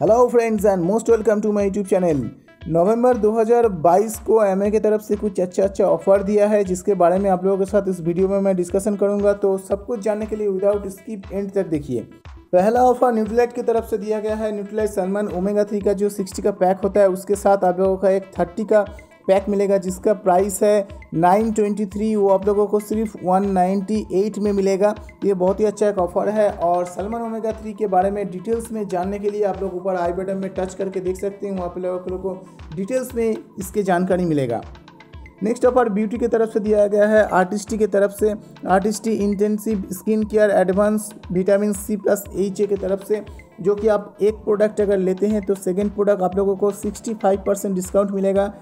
Hello friends and most welcome to my YouTube channel November 2022 को M की तरफ़ से कुछ अच्छा अच्छा ऑफ़र दिया है, जिसके बारे में आप लोगों के साथ इस वीडियो में मैं डिस्कशन करूँगा। तो सब कुछ जानने के लिए विदाउट स्किप एंड तक देखिए। पहला ऑफ़र न्यूट्रलाइट की तरफ़ से दिया गया है। न्यूट्रलाइट सलमान ओमेगा थ्री का जो 60 का पैक होता है, उसके साथ आप लोगों का एक 30 का पैक मिलेगा, जिसका प्राइस है 923 वो आप लोगों को सिर्फ़ 198 में मिलेगा। ये बहुत ही अच्छा एक ऑफ़र है और सलमान ओमेगा थ्री के बारे में डिटेल्स में जानने के लिए आप लोग ऊपर आई बटन में टच करके देख सकते हैं। वहाँ पे लोगों को डिटेल्स में इसके जानकारी मिलेगा। नेक्स्ट ऑफ़र ब्यूटी की तरफ़ से दिया गया है आर्टिस्टी की तरफ़ से। Artistry intensive skin care advanced vitamin C plus H A की तरफ़ से, जो कि आप एक प्रोडक्ट अगर लेते हैं तो सेकेंड प्रोडक्ट आप लोगों को 65 परसेंट डिस्काउंट मिलेगा।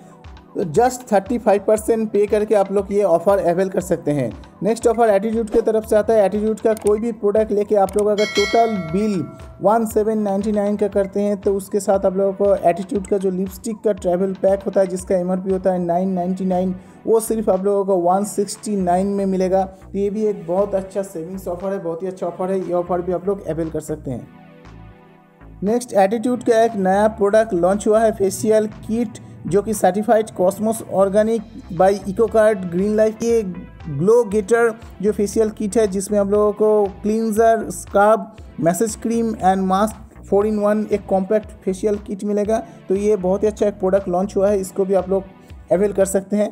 तो जस्ट थर्टी फाइव परसेंट पे करके आप लोग ये ऑफ़र अवेल कर सकते हैं। नेक्स्ट ऑफ़र एटीट्यूड की तरफ़ से आता है। एटीट्यूड का कोई भी प्रोडक्ट लेके आप लोग अगर total bill one seven ninety nine का करते हैं तो उसके साथ आप लोगों को एटीट्यूड का जो लिपस्टिक का ट्रैवल पैक होता है, जिसका एम होता है नाइन नाइन्टी नाइन वो सिर्फ़ आप लोगों को वन सिक्सटी नाइन में मिलेगा। तो ये भी एक बहुत अच्छा सेविंग्स ऑफ़र है, बहुत ही अच्छा ऑफ़र है। ये ऑफ़र भी आप लोग अवेल कर सकते हैं। नेक्स्ट एटीट्यूड का एक नया प्रोडक्ट लॉन्च हुआ है फेशियल किट जो कि certified Cosmos organic by Ecocert green life ये ग्लो गेटर जो फेशियल किट है, जिसमें हम लोगों को cleanser scrub massage cream and mask four in one एक कॉम्पैक्ट फेशियल किट मिलेगा। तो ये बहुत ही अच्छा एक प्रोडक्ट लॉन्च हुआ है, इसको भी आप लोग अवेल कर सकते हैं।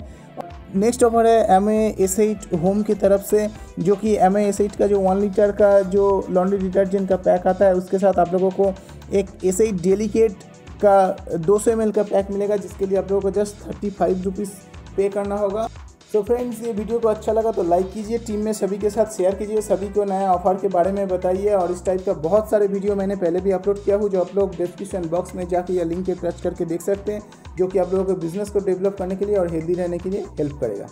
नेक्स्ट ऑफ़र है एम एस एट होम की तरफ़ से, जो कि एम एस एट का जो वन लीटर का जो लॉन्ड्री डिटर्जेंट का पैक आता है, उसके साथ आप लोगों को एक एस एट डेलीकेट का दो सौ एम का पैक मिलेगा, जिसके लिए आप लोगों को जस्ट थर्टी फाइव रुपीज़ पे करना होगा। तो फ्रेंड्स ये वीडियो को अच्छा लगा तो लाइक कीजिए टीम में सभी के साथ शेयर कीजिए, सभी को नया ऑफ़र के बारे में बताइए। और इस टाइप का बहुत सारे वीडियो मैंने पहले भी अपलोड किया हूँ, जो आप लोग डिस्क्रिप्शन बॉक्स में जाकर या लिंक के टच करके देख सकते हैं, जो कि आप लोगों के बिज़नेस को डेवलप करने के लिए और हेल्दी रहने के लिए हेल्प करेगा।